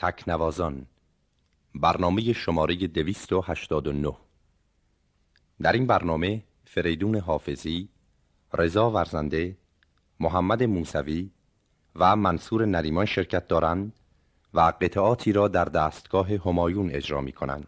تکنوازان برنامه شماره 289 در این برنامه فریدون حافظی، رضا ورزنده، محمد موسوی و منصور نریمان شرکت دارند و قطعاتی را در دستگاه همایون اجرا می کنند.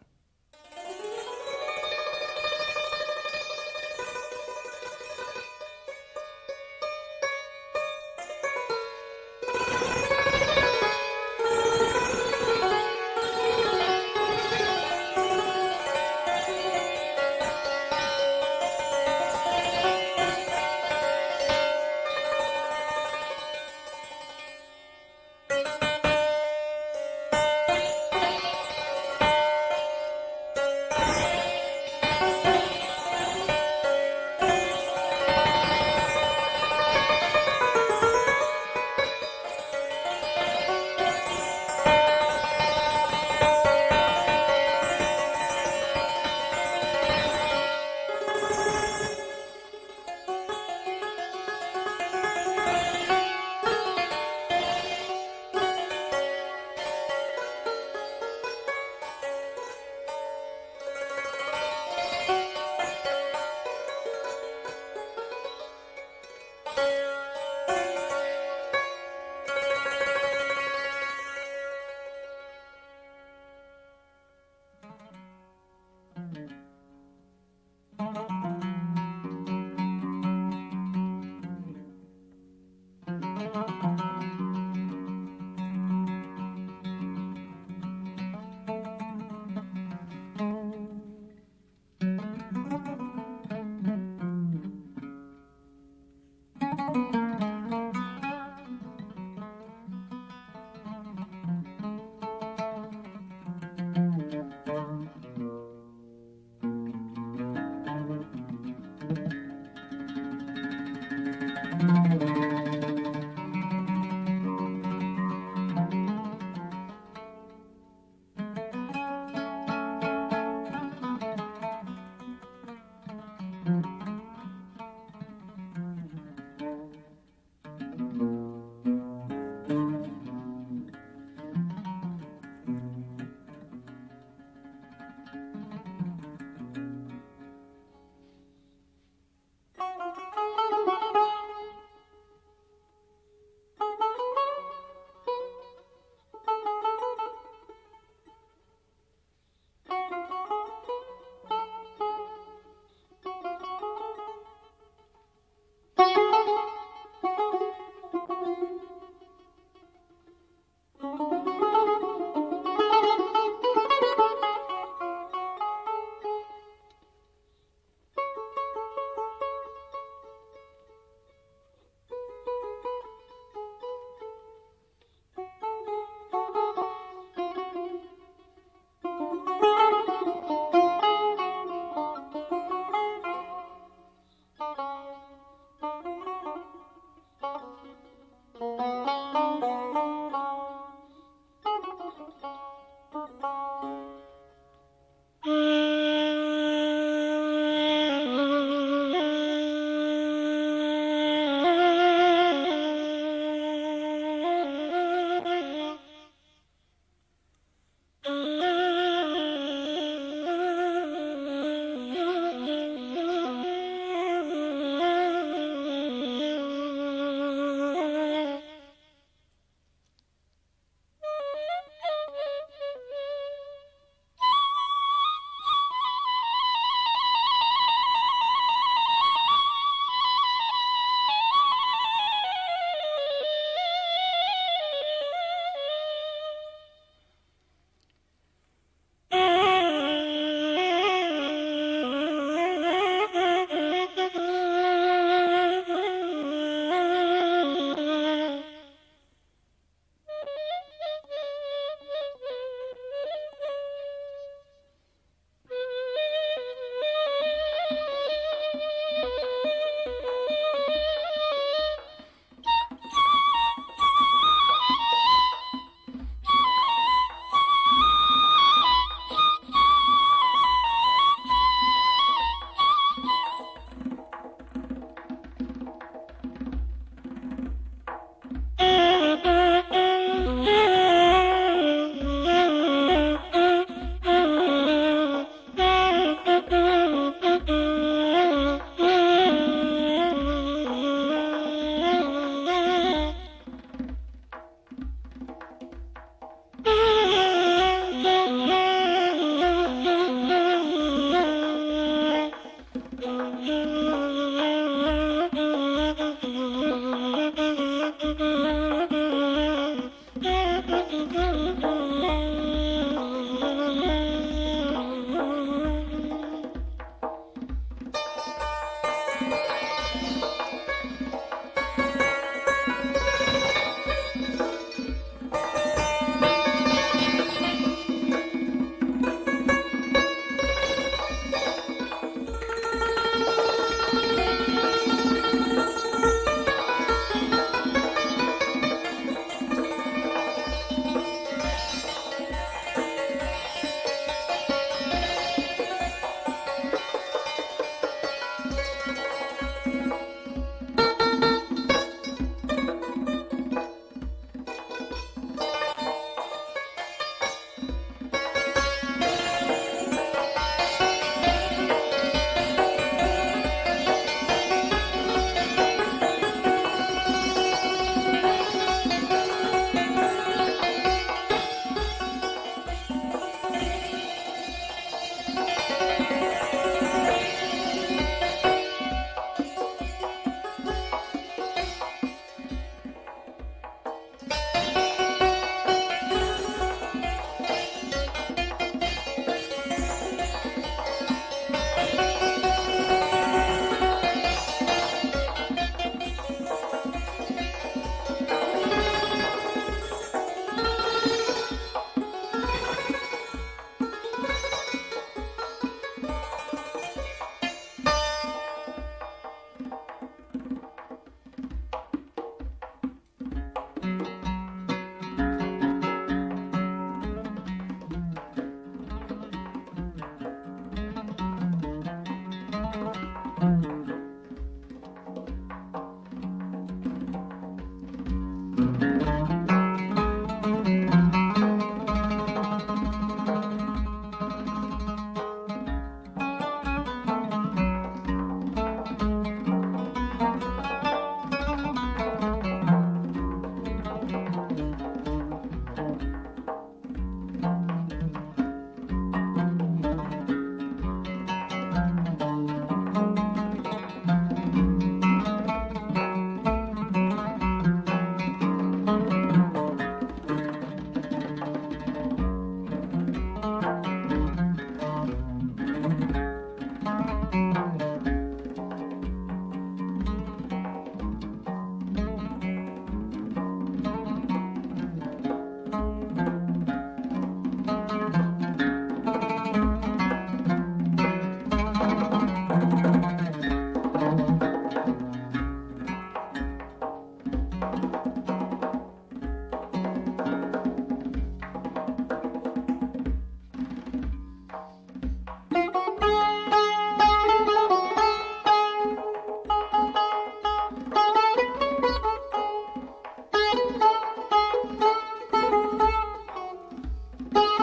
Bye.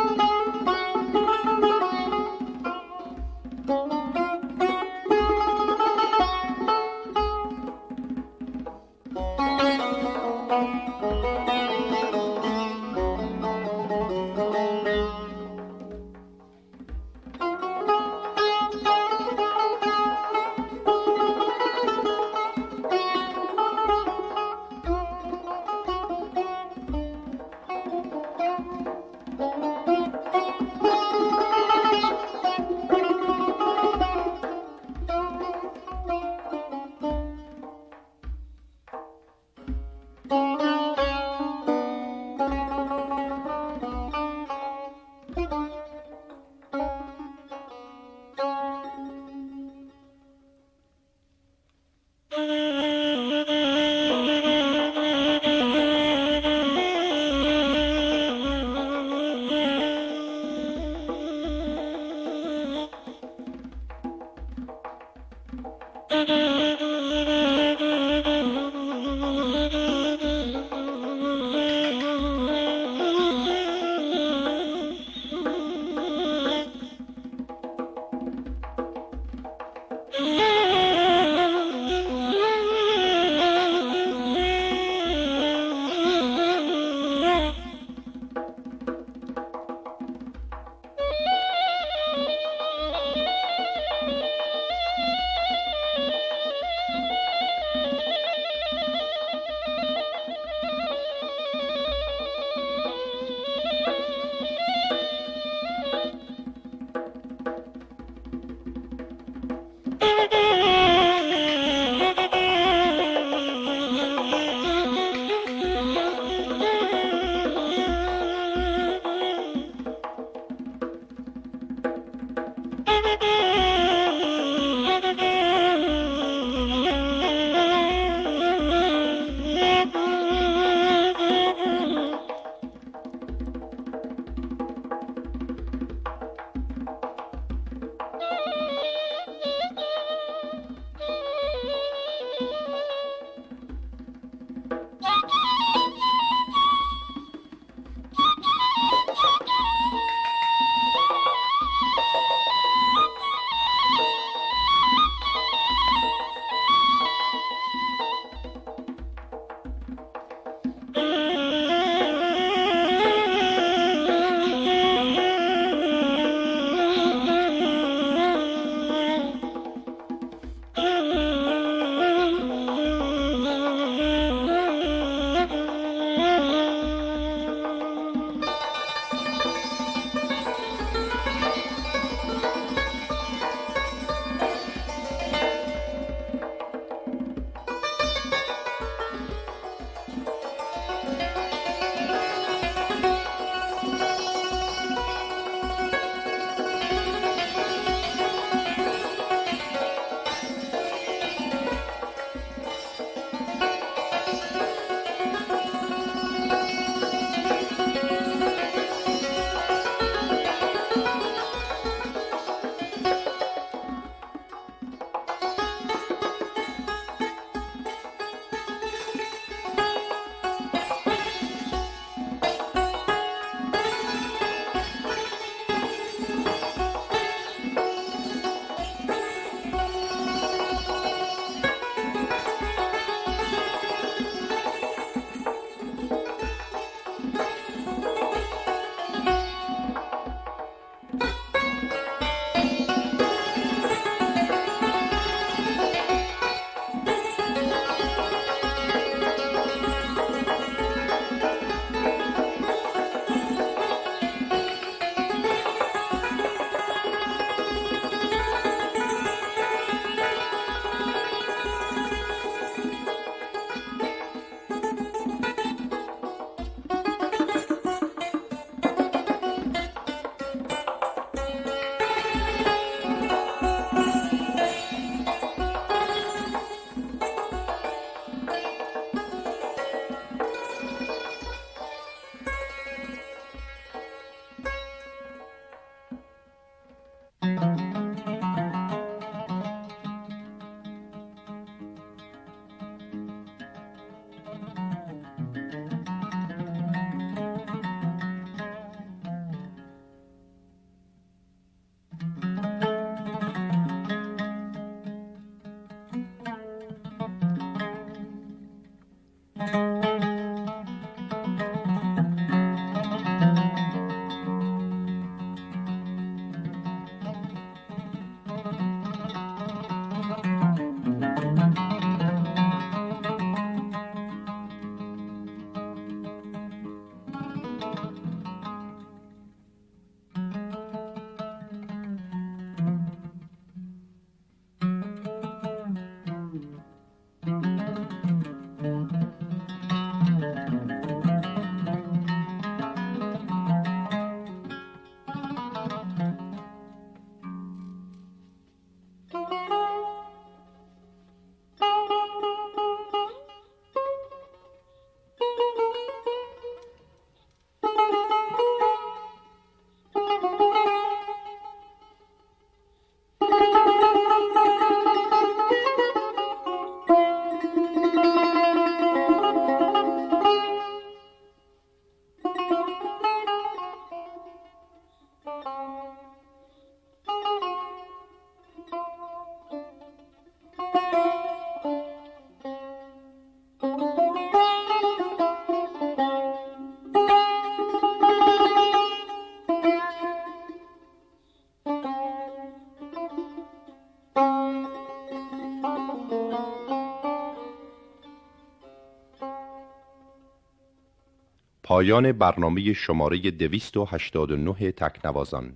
پایان برنامه شماره 289 تکنوازان.